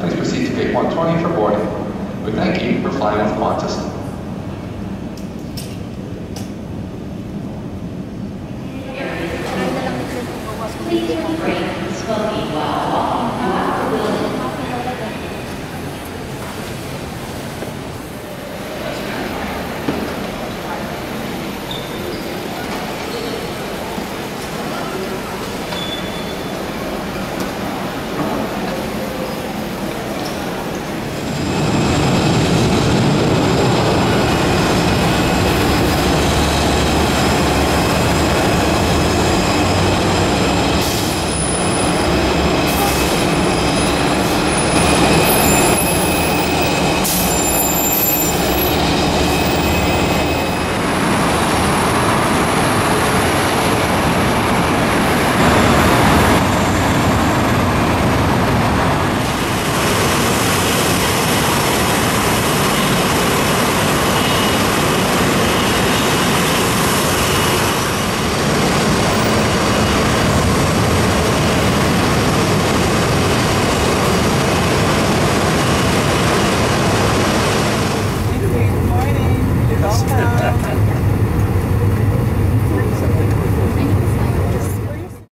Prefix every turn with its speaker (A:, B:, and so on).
A: Please proceed to gate 120 for boarding. We thank you for flying with Qantas.